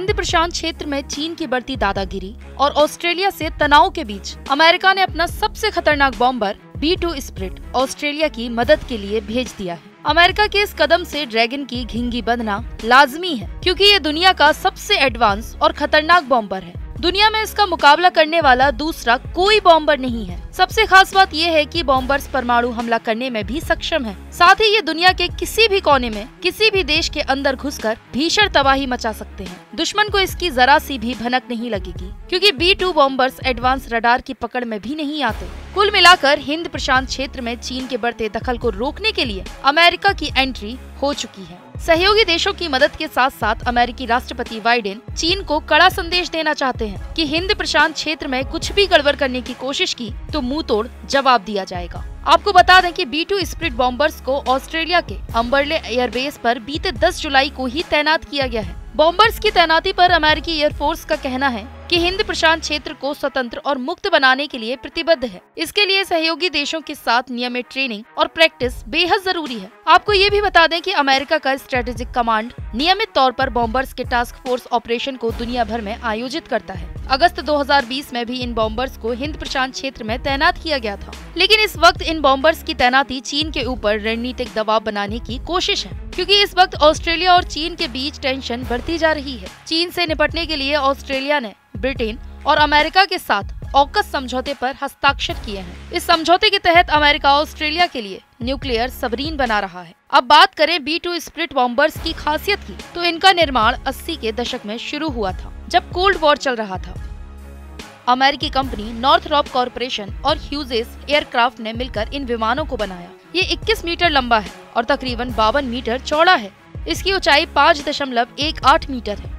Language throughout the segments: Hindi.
हिंद प्रशांत क्षेत्र में चीन की बढ़ती दादागिरी और ऑस्ट्रेलिया से तनाव के बीच अमेरिका ने अपना सबसे खतरनाक bomber, B two Spirit, Australia की मदद के लिए भेज दिया है। अमेरिका के इस कदम से ड्रैगन की घिंगी बंधना लाजमी है, क्योंकि ये दुनिया का सबसे एडवांस और खतरनाक बॉम्बर है। दुनिया में इसका मुकाबला करने वाला दूसरा कोई बॉम्बर नहीं है। सबसे खास बात यह है कि बॉम्बर्स परमाणु हमला करने में भी सक्षम है। साथ ही ये दुनिया के किसी भी कोने में, किसी भी देश के अंदर घुसकर भीषण तबाही मचा सकते हैं। दुश्मन को इसकी जरा सी भी भनक नहीं लगेगी, क्योंकि B two bombers advance radar की पकड़ में भी नहीं आते। कुल मिलाकर हिंद प्रशांत क्षेत्र में चीन के बढ़ते दखल को रोकने के लिए अमेरिका की एंट्री हो चुकी है। सहयोगी देशों की मदद के साथ साथ अमेरिकी राष्ट्रपति बाइडेन चीन को कड़ा संदेश देना चाहते हैं कि हिंद प्रशांत क्षेत्र में कुछ भी गड़बड़ करने की कोशिश की तो मुँह तोड़ जवाब दिया जाएगा। आपको बता दें कि बी टू स्प्रिट बॉम्बर्स को ऑस्ट्रेलिया के अम्बरले एयरबेस पर बीते 10 जुलाई को ही तैनात किया गया है। बॉम्बर्स की तैनाती पर अमेरिकी एयरफोर्स का कहना है कि हिंद प्रशांत क्षेत्र को स्वतंत्र और मुक्त बनाने के लिए प्रतिबद्ध है। इसके लिए सहयोगी देशों के साथ नियमित ट्रेनिंग और प्रैक्टिस बेहद ज़रूरी है। आपको ये भी बता दें कि अमेरिका का स्ट्रेटेजिक कमांड नियमित तौर पर बॉम्बर्स के टास्क फोर्स ऑपरेशन को दुनिया भर में आयोजित करता है। अगस्त 2020 में भी इन बॉम्बर्स को हिंद प्रशांत क्षेत्र में तैनात किया गया था। लेकिन इस वक्त इन बॉम्बर्स की तैनाती चीन के ऊपर रणनीतिक दबाव बनाने की कोशिश है। क्योंकि इस वक्त ऑस्ट्रेलिया और चीन के बीच टेंशन बढ़ती जा रही है। चीन से निपटने के लिए ऑस्ट्रेलिया ने ब्रिटेन और अमेरिका के साथ ऑकस समझौते पर हस्ताक्षर किए हैं। इस समझौते के तहत अमेरिका ऑस्ट्रेलिया के लिए न्यूक्लियर सबरीन बना रहा है। अब बात करें बी टू स्प्रिट बॉम्बर्स की खासियत की तो इनका निर्माण 80 के दशक में शुरू हुआ था, जब कोल्ड वॉर चल रहा था। अमेरिकी कंपनी नॉर्थ रॉप कॉरपोरेशन और ह्यूजेस एयरक्राफ्ट ने मिलकर इन विमानों को बनाया। ये 21 मीटर लंबा है और तकरीबन बावन मीटर चौड़ा है। इसकी ऊंचाई पाँच दशमलव एक आठ मीटर है।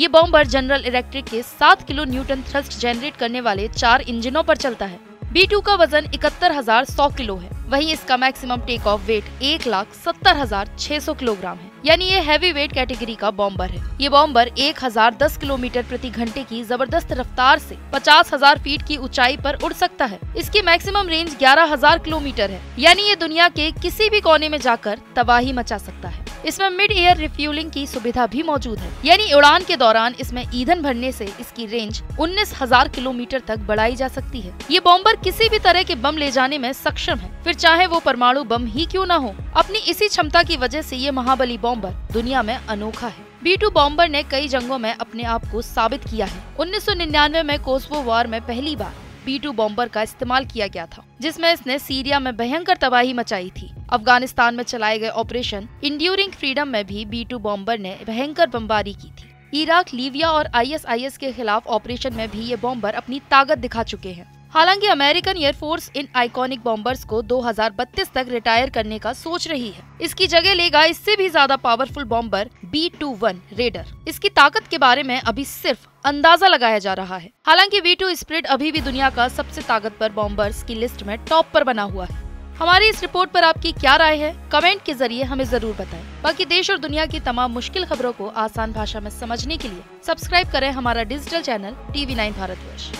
ये बॉम्बर जनरल इलेक्ट्रिक के सात किलो न्यूटन थ्रस्ट जनरेट करने वाले चार इंजनों पर चलता है। बी टू का वज़न इकहत्तर हज़ार सौ किलो है। वहीं इसका मैक्सिमम टेक ऑफ़ वेट एक लाख सत्तर हज़ार छह सौ किलोग्राम है। यानी ये हैवी वेट कैटेगरी का बॉम्बर है। ये बॉम्बर एक हज़ार दस किलोमीटर प्रति घंटे की ज़बरदस्त रफ्तार से पचास हज़ार फीट की ऊंचाई पर उड़ सकता है। इसकी मैक्सिमम रेंज ग्यारह हज़ार किलोमीटर है। यानी ये दुनिया के किसी भी कोने में जाकर तबाही मचा सकता है। इसमें मिड एयर रिफ्यूलिंग की सुविधा भी मौजूद है। यानी उड़ान के दौरान इसमें ईंधन भरने से इसकी रेंज उन्नीस हज़ार किलोमीटर तक बढ़ाई जा सकती है। ये बॉम्बर किसी भी तरह के बम ले जाने में सक्षम है। फिर चाहे वो परमाणु बम ही क्यों न हो, अपनी इसी क्षमता की वजह से ये महाबली बॉम्बर दुनिया में अनोखा है। बी टू बॉम्बर ने कई जंगों में अपने आप को साबित किया है। उन्नीस सौ निन्यानवे में कोसवो वॉर में पहली बार बी टू बॉम्बर का इस्तेमाल किया गया था, जिसमें इसने सीरिया में भयंकर तबाही मचाई थी। अफ़गानिस्तान में चलाए गए ऑपरेशन इंड्यूरिंग फ्रीडम में भी बी टू बॉम्बर ने भयंकर बमबारी की थी। इराक, लीबिया और आईएसआईएस के खिलाफ ऑपरेशन में भी ये बॉम्बर अपनी ताकत दिखा चुके हैं। हालाँकि अमेरिकन एयरफोर्स इन आइकॉनिक बॉम्बर्स को 2032 तक रिटायर करने का सोच रही है। इसकी जगह लेगा इससे भी ज़्यादा powerful bomber B two one Raider इसकी ताकत के बारे में अभी सिर्फ़ अंदाज़ा लगाया जा रहा है। हालाँकि वी टू स्प्रिट अभी भी दुनिया का सबसे ताकतवर बॉम्बर्स की लिस्ट में टॉप पर बना हुआ है। हमारी इस रिपोर्ट पर आपकी क्या राय है? कमेंट के ज़रिए हमें ज़रूर बताएँ। बाकी देश और दुनिया की तमाम मुश्किल खबरों को आसान भाषा में समझने के लिए सब्सक्राइब करें हमारा digital channel TV nine Bharatvarsh.